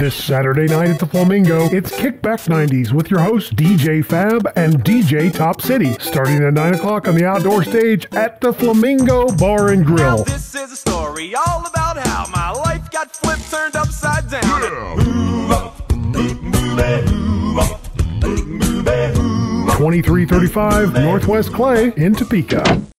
This Saturday night at the Flamingo, it's Kickback 90s with your hosts DJ Fab and DJ Top City, starting at 9 o'clock on the outdoor stage at the Flamingo Bar and Now Grill. this is a story all about how my life got flipped, turned upside down. Move 2335 Northwest Clay in Topeka.